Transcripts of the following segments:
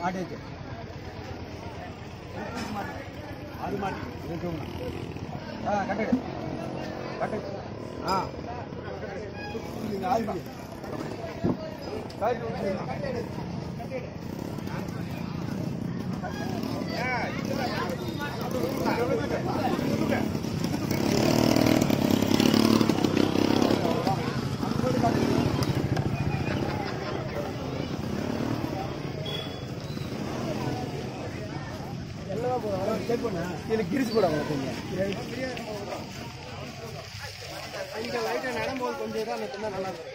மாட்டேச்சு அது மாட்டேன் ஆ கட்டுடு கட்டுச்சு ஆ நீங்கள் ஆயுமா கட்டிடு கட்டு விட்டுருங்க. இதுல கிரிச்சு லைட்டாக இங்க நடும்போது கொஞ்சம் இதாக நிறுத்தினா நல்லா இருக்கும்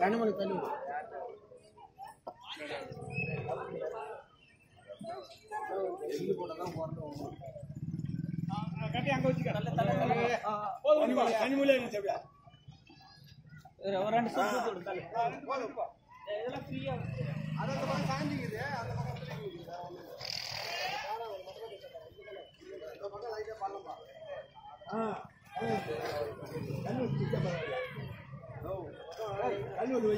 கனிமொழி தள்ளி விடு. கனிமொழி இருந்துச்சு அப்படியா? அது அந்த பக்கம் சாஞ்சிக்குது, அந்த பக்கம் பக்கம் ஆ, கல்லு வச்சு பிடிச்சா பரவாயில்ல. ஏய், கல்லு ஒண்ணு வை.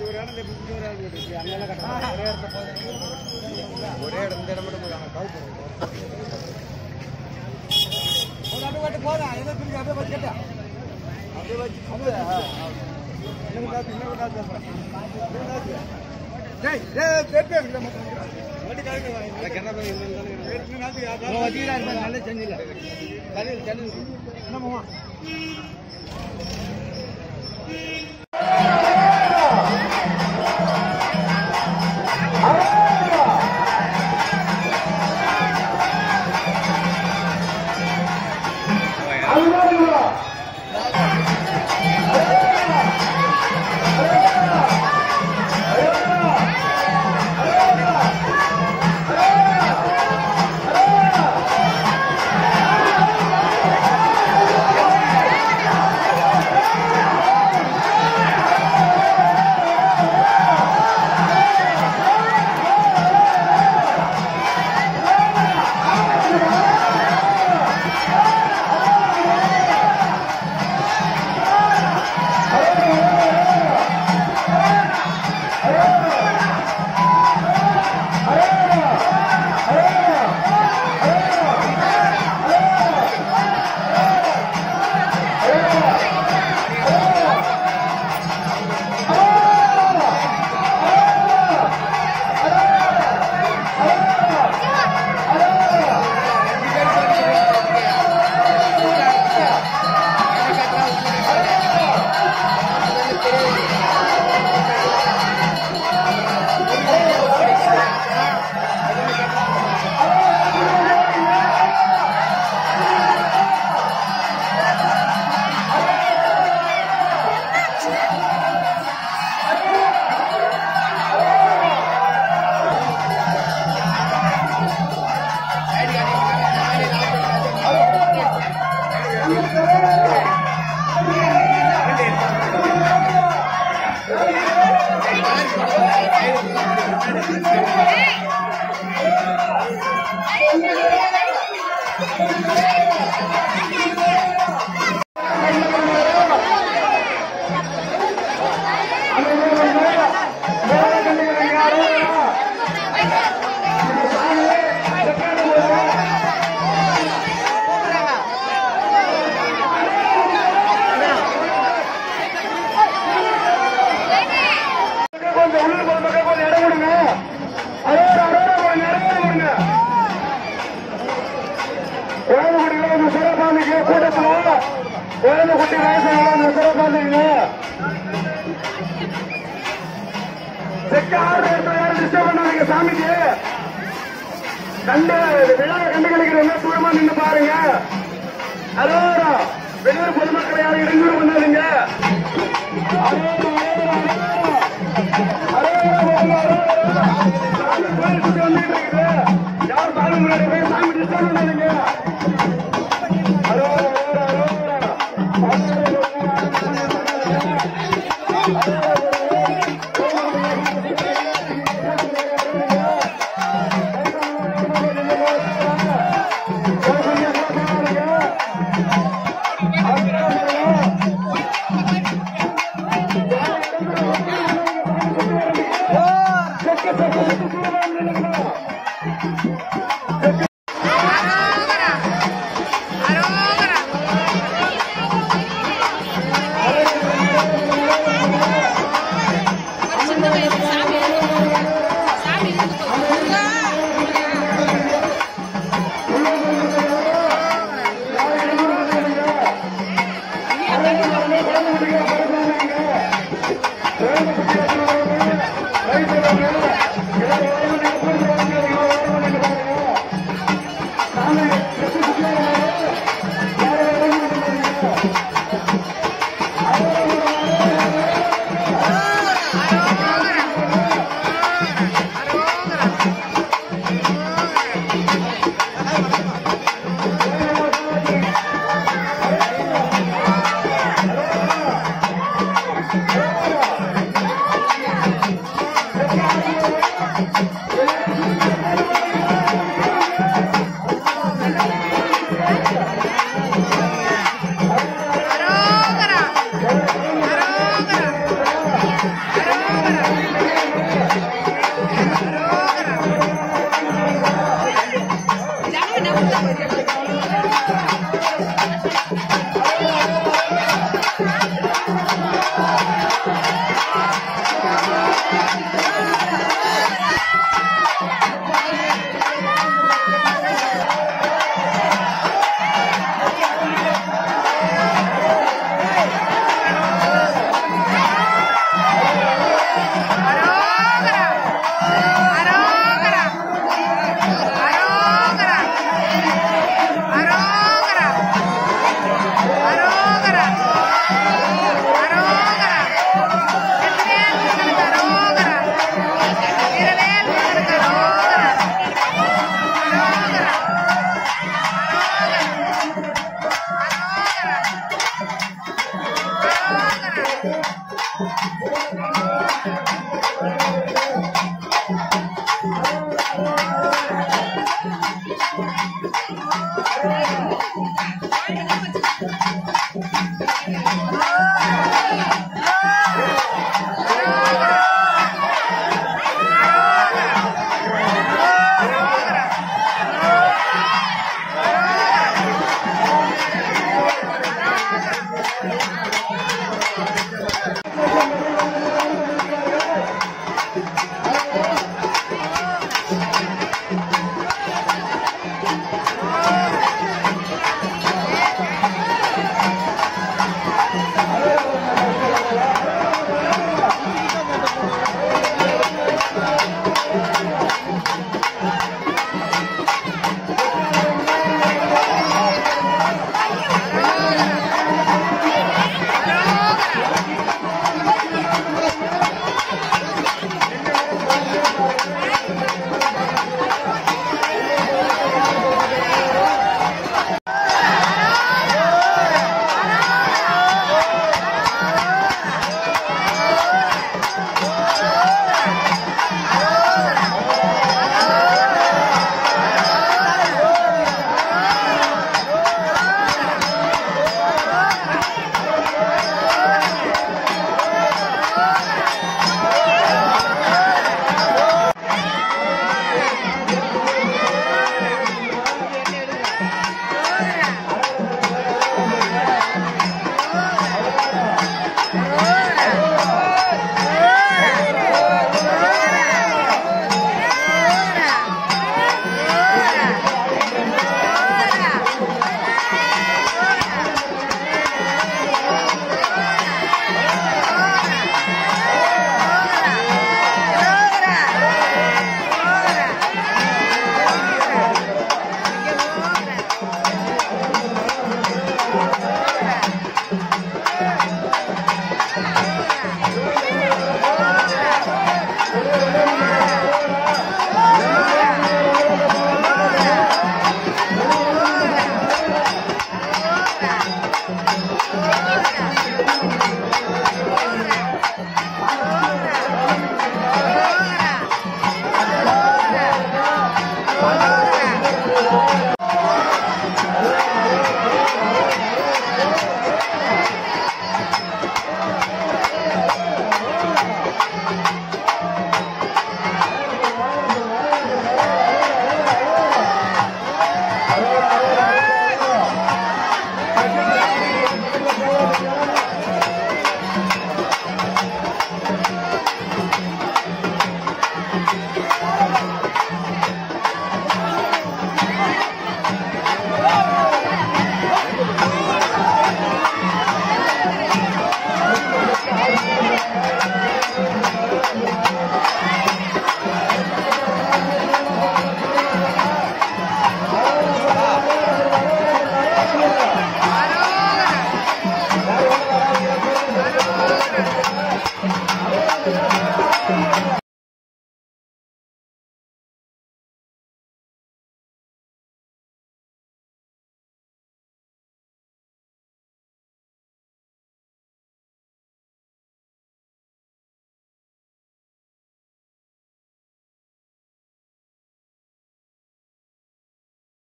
கல்லு ஒண்ணு வச்சு பிடிச்சா நல்லது. கல்லு சாக போகுது அந்த பக்கம் போடா. சாகுது ஒரே இடம் இந்த இடம் மட்டும் அப்படியே போதும் எதை அப்படியே வச்சு கேட்டா அப்படியே வச்சு Thank you. பத்து வயசு உட்காந்துங்க சாமிக்கு கண்டு விழாவை கண்டு கழிக்கிறவங்க தூரமா நின்று பாருங்க. அலோரம் வெளியூர் பொதுமக்களை யாரும் இடையூறு பண்ணாதீங்க அலோரம் Yeah.